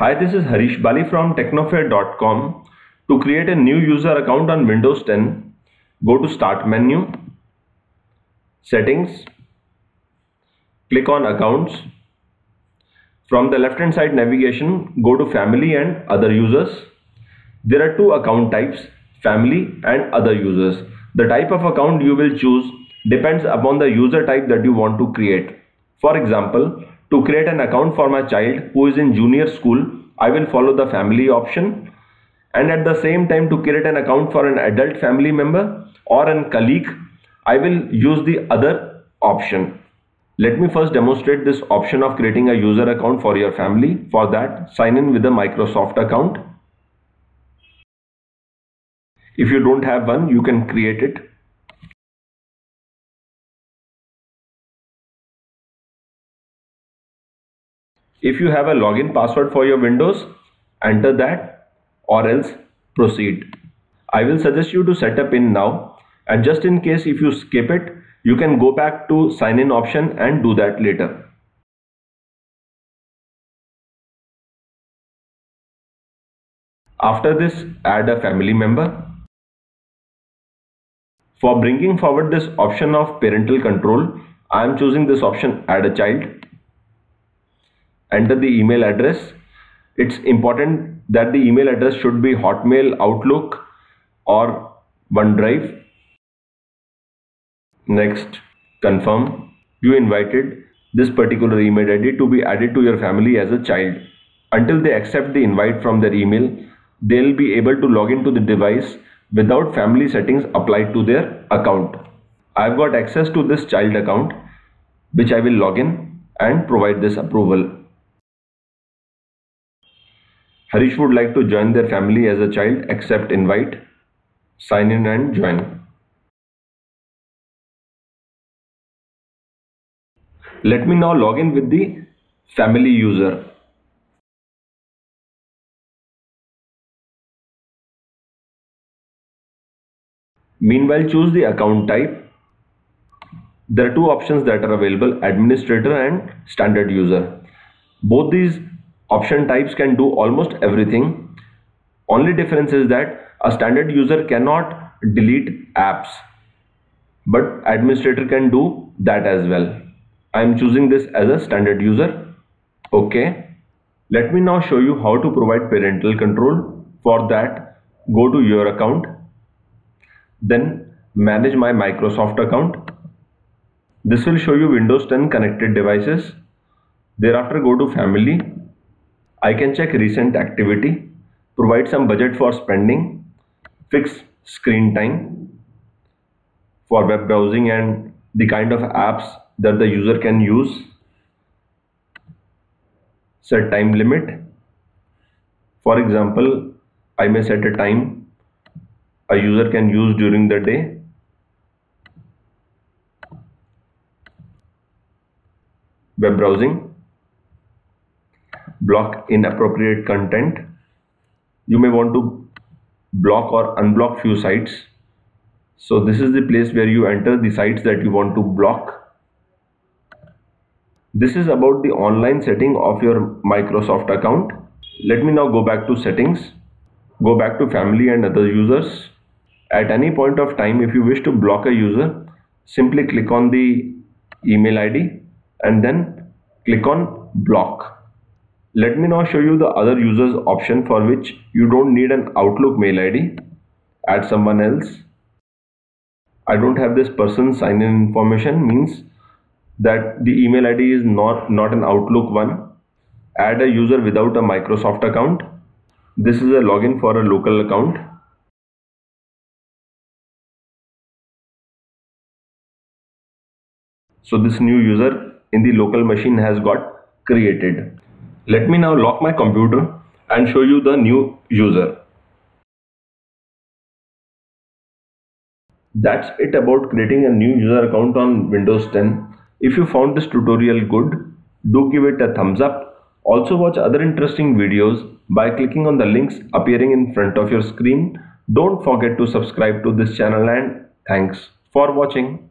Hi, this is Harish Bali from technofare.com. To create a new user account on Windows 10, go to Start menu, Settings, click on Accounts. From the left hand side navigation, go to Family and Other Users. There are two account types, Family and Other Users. The type of account you will choose depends upon the user type that you want to create. For example, to create an account for my child who is in junior school, I will follow the family option and at the same time to create an account for an adult family member or a colleague, I will use the other option. Let me first demonstrate this option of creating a user account for your family. For that, sign in with a Microsoft account. If you don't have one, you can create it If you have a login password for your Windows, enter that or else proceed. I will suggest you to set up in now and just in case if you skip it, you can go back to sign in option and do that later. After this, add a family member. For bringing forward this option of parental control, I am choosing this option add a child enter the email address. It's important that the email address should be hotmail outlook or onedrive. Next confirm. You invited this particular email id to be added to your family as a child. Until they accept the invite from their email they'll be able to log into the device without family settings applied to their account. I've got access to this child account which i will log in and provide this approval Harish would like to join their family as a child, accept invite, sign in and join. Let me now log in with the family user. Meanwhile, choose the account type. There are two options that are available, administrator and standard user. Both these option types can do almost everything. Only difference is that a standard user cannot delete apps but administrator can do that as well. I am choosing this as a standard user. Okay. Let me now show you how to provide parental control for that. Go to your account. Then manage my Microsoft account. This will show you Windows 10 connected devices. Thereafter go to family I can check recent activity, provide some budget for spending, fix screen time for web browsing and the kind of apps that the user can use, set time limit. For example, I may set a time a user can use during the day. Web browsing block inappropriate content. You may want to block or unblock few sites. So this is the place where you enter the sites that you want to block. This is about the online setting of your Microsoft account. Let me now go back to settings. Go back to family and other users. At any point of time if you wish to block a user simply click on the email id and then click on block let me now show you the other users option for which you don't need an Outlook mail ID. Add someone else. I don't have this person sign in information means that the email ID is not, not an Outlook one. Add a user without a Microsoft account. This is a login for a local account. So this new user in the local machine has got created. Let me now lock my computer and show you the new user. That's it about creating a new user account on Windows 10. If you found this tutorial good, do give it a thumbs up. Also watch other interesting videos by clicking on the links appearing in front of your screen. Don't forget to subscribe to this channel and thanks for watching.